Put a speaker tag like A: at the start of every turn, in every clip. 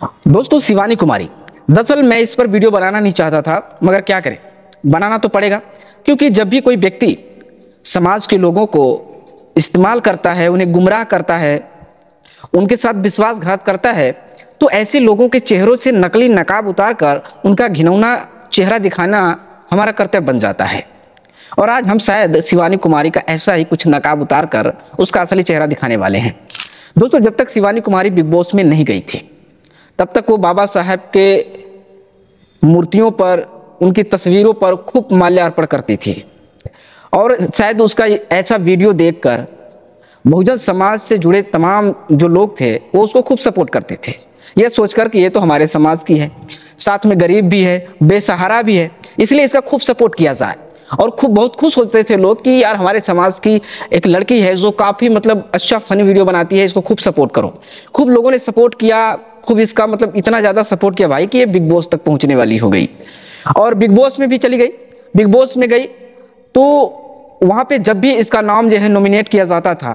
A: दोस्तों, शिवानी कुमारी। दरअसल मैं इस पर वीडियो बनाना नहीं चाहता था, मगर क्या करें? बनाना तो पड़ेगा, क्योंकि जब भी कोई व्यक्ति समाज के लोगों को इस्तेमाल करता है, उन्हें गुमराह करता है, उनके साथ विश्वासघात करता है तो ऐसे लोगों के चेहरों से नकली नकाब उतार कर उनका घिनौना चेहरा दिखाना हमारा कर्तव्य बन जाता है। और आज हम शायद शिवानी कुमारी का ऐसा ही कुछ नकाब उतार कर उसका असली चेहरा दिखाने वाले हैं। दोस्तों, जब तक शिवानी कुमारी बिग बॉस में नहीं गई थी तब तक वो बाबा साहब के मूर्तियों पर, उनकी तस्वीरों पर खूब माल्यार्पण करती थी। और शायद उसका ऐसा वीडियो देखकर बहुजन समाज से जुड़े तमाम जो लोग थे, वो उसको खूब सपोर्ट करते थे। यह सोचकर कि ये तो हमारे समाज की है, साथ में गरीब भी है, बेसहारा भी है, इसलिए इसका खूब सपोर्ट किया जाए। और खूब, बहुत खुश होते थे लोग कि यार हमारे समाज की एक लड़की है जो काफ़ी मतलब अच्छा फनी वीडियो बनाती है, इसको खूब सपोर्ट करो। खूब लोगों ने सपोर्ट किया, खूब इसका मतलब इतना ज़्यादा सपोर्ट किया भाई कि ये बिग बॉस तक पहुँचने वाली हो गई। और बिग बॉस में भी चली गई। बिग बॉस में गई तो वहाँ पे जब भी इसका नाम जो है नॉमिनेट किया जाता था,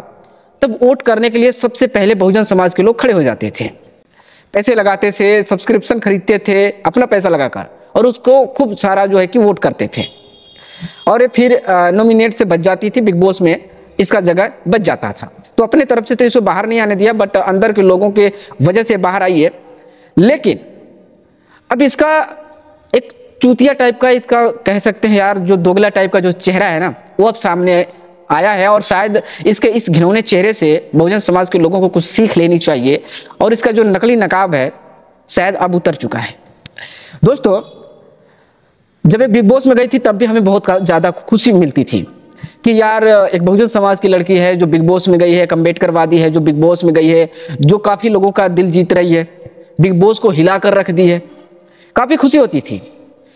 A: तब वोट करने के लिए सबसे पहले बहुजन समाज के लोग खड़े हो जाते थे। पैसे लगाते थे सब्सक्रिप्शन खरीदते थे, अपना पैसा लगाकर, और उसको खूब सारा जो है कि वोट करते थे। और ये फिर नॉमिनेट से बच जाती थी बिग बॉस में, इसका जगह बच जाता था। तो अपने तरफ़ से तो इसको बाहर नहीं आने दिया बट अंदर के लोगों के वजह से बाहर आई है। लेकिन, अब इसका एक चूतिया टाइप का इसका कह सकते हैं यार, जो दोगला टाइप का जो चेहरा है ना, वो अब सामने आया है और शायद इसके इस घिनौने चेहरे से बहुजन समाज के लोगों को कुछ सीख लेनी चाहिए और इसका जो नकली नकाब है, शायद अब उतर चुका है। दोस्तों जब ये बिग बॉस में गई थी, तब भी हमें बहुत ज़्यादा खुशी मिलती थी कि यार, एक बहुजन समाज की लड़की है जो बिग बॉस में गई है, एक अम्बेडकरवादी है जो बिग बॉस में गई है, जो काफ़ी लोगों का दिल जीत रही है, बिग बॉस को हिला कर रख दी है। काफ़ी खुशी होती थी।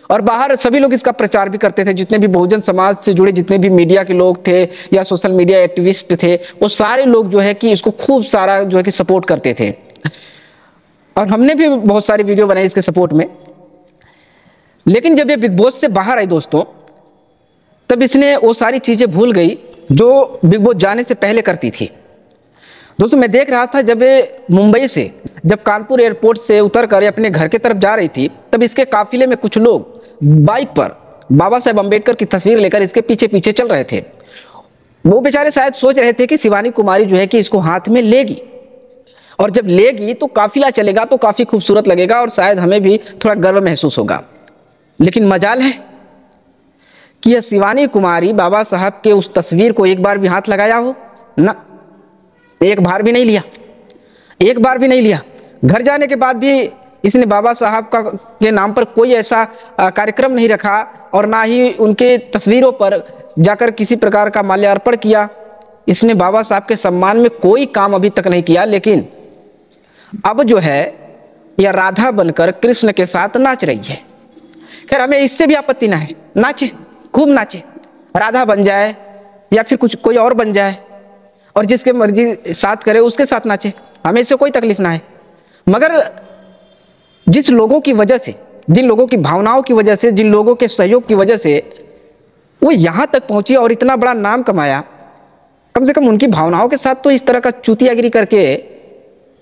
A: और बाहर सभी लोग इसका प्रचार भी करते थे, जितने भी बहुजन समाज से जुड़े, जितने भी मीडिया के लोग थे या सोशल मीडिया एक्टिविस्ट थे, वो सारे लोग जो है कि इसको खूब सारा जो है कि सपोर्ट करते थे। और हमने भी बहुत सारी वीडियो बनाई इसके सपोर्ट में। लेकिन जब ये बिग बॉस से बाहर आई दोस्तों, तब इसने वो सारी चीज़ें भूल गई जो बिग बॉस जाने से पहले करती थी। दोस्तों, मैं देख रहा था जब ये मुंबई से, जब कानपुर एयरपोर्ट से उतर कर अपने घर की तरफ़ जा रही थी, तब इसके काफिले में कुछ लोग बाइक पर बाबा साहेब अंबेडकर की तस्वीर लेकर इसके पीछे पीछे चल रहे थे। वो बेचारे शायद सोच रहे थे कि शिवानी कुमारी जो है कि इसको हाथ में लेगी। और जब लेगी तो काफिला चलेगा तो काफ़ी खूबसूरत लगेगा और शायद हमें भी थोड़ा गर्व महसूस होगा। लेकिन मजाल है कि यह शिवानी कुमारी बाबा साहब के उस तस्वीर को एक बार भी हाथ लगाया हो। ना, एक बार भी नहीं लिया। एक बार भी नहीं लिया। घर जाने के बाद भी इसने बाबा साहब का, के नाम पर कोई ऐसा कार्यक्रम नहीं रखा और ना ही उनके तस्वीरों पर जाकर किसी प्रकार का माल्यार्पण किया। इसने बाबा साहब के सम्मान में कोई काम अभी तक नहीं किया, लेकिन अब जो है, यह राधा बनकर कृष्ण के साथ नाच रही है। खैर, हमें इससे भी आपत्ति ना है। नाचे, खूब नाचे। राधा बन जाए या फिर कुछ, कोई और बन जाए और जिसके मर्ज़ी साथ करे, उसके साथ नाचे। हमें इससे कोई तकलीफ़ ना है। मगर जिस लोगों की वजह से, जिन लोगों की भावनाओं की वजह से, जिन लोगों के सहयोग की वजह से वो यहाँ तक पहुँची और इतना बड़ा नाम कमाया, कम से कम उनकी भावनाओं के साथ तो इस तरह का चूतियागिरी करके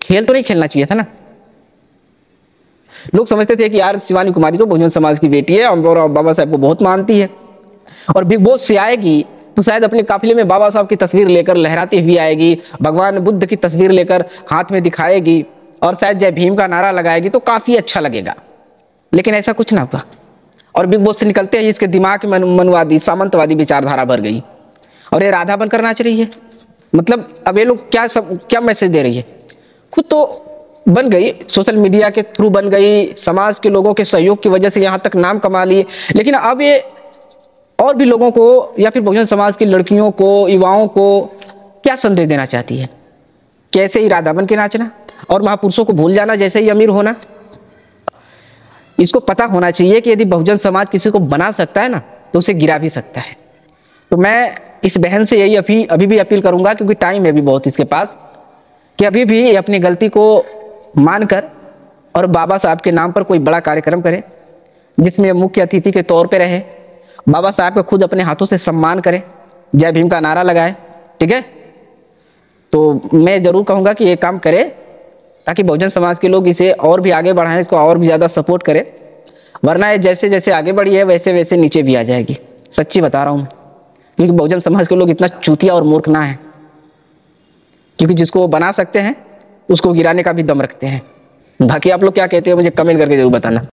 A: खेल तो नहीं खेलना चाहिए था ना? लोग समझते थे कि यार शिवानी कुमारी तो बहुजन समाज की बेटी है, और बाबा साहब को बहुत मानती है। और बिग बॉस से आएगी तो शायद अपने काफिले में बाबा साहब की तस्वीर लेकर लहराती हुई आएगी, भगवान बुद्ध की तस्वीर लेकर हाथ में दिखाएगी, और शायद जय भीम का नारा लगाएगी तो काफ़ी अच्छा लगेगा। लेकिन ऐसा कुछ ना हुआ। और बिग बॉस से निकलते ही इसके दिमाग में मनुवादी, सामंतवादी विचारधारा भर गई। और ये राधा बनकर नाच रही है। मतलब अब ये लोग क्या सब क्या मैसेज दे रही है? खुद तो बन गई, सोशल मीडिया के थ्रू बन गई, समाज के लोगों के सहयोग की वजह से यहाँ तक नाम कमा लिए। लेकिन अब ये और भी लोगों को या फिर बहुजन समाज की लड़कियों को, युवाओं को क्या संदेश देना चाहती है? कैसे राधा बन के नाचना और महापुरुषों को भूल जाना जैसे ही अमीर होना? इसको पता होना चाहिए कि यदि बहुजन समाज किसी को बना सकता है ना तो उसे गिरा भी सकता है। तो मैं इस बहन से यही अभी अभी भी अपील करूँगा, क्योंकि टाइम है भी बहुत इसके पास, कि अभी भी अपनी गलती को मानकर और बाबा साहब के नाम पर कोई बड़ा कार्यक्रम करें, जिसमें मुख्य अतिथि के तौर पर रहे, बाबा साहब का खुद अपने हाथों से सम्मान करें, जय भीम का नारा लगाए, ठीक है? तो मैं ज़रूर कहूँगा कि ये काम करें, ताकि बहुजन समाज के लोग इसे और भी आगे बढ़ाएँ, इसको और भी ज़्यादा सपोर्ट करें, वरना ये जैसे जैसे आगे बढ़ी है, वैसे वैसे नीचे भी आ जाएगी। सच्ची बता रहा हूँ मैं, क्योंकि बहुजन समाज के लोग इतना चूतिया और मूर्ख ना है, क्योंकि जिसको वो बना सकते हैं उसको गिराने का भी दम रखते हैं। बाकी आप लोग क्या कहते हो? मुझे कमेंट करके ज़रूर बताना।